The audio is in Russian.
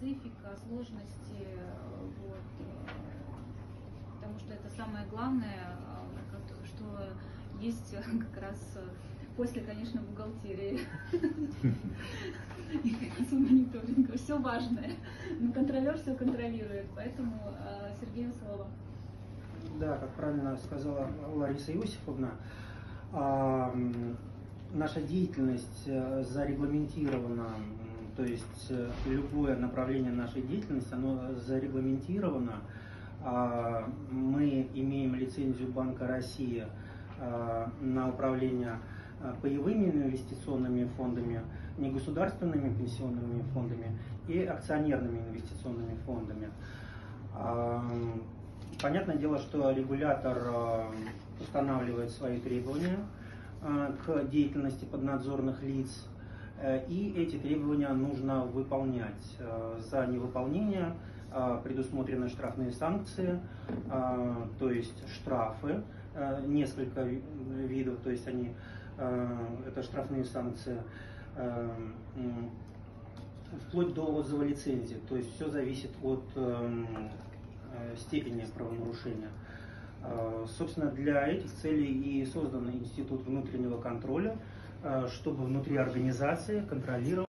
специфика, сложности, вот, э, потому что это самое главное, э, что есть как раз после, конечно, бухгалтерии и мониторинга. Все важное. Но контролер все контролирует, поэтому э, Сергею слово. Да, как правильно сказала Лариса Иосифовна, наша деятельность зарегламентирована, то есть э, любое направление нашей деятельности, оно зарегламентировано. А, мы имеем лицензию Банка России а, на управление паевыми инвестиционными фондами, негосударственными пенсионными фондами и акционерными инвестиционными фондами. Понятное дело, что регулятор устанавливает свои требования к деятельности поднадзорных лиц, и эти требования нужно выполнять. Э, за невыполнение предусмотрены штрафные санкции, то есть штрафы, несколько видов, то есть они, это штрафные санкции, вплоть до отзыва лицензии, то есть все зависит от степени правонарушения. Э, собственно, для этих целей и создан Институт внутреннего контроля, э, чтобы внутри организации контролировать